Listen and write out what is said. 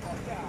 Yeah.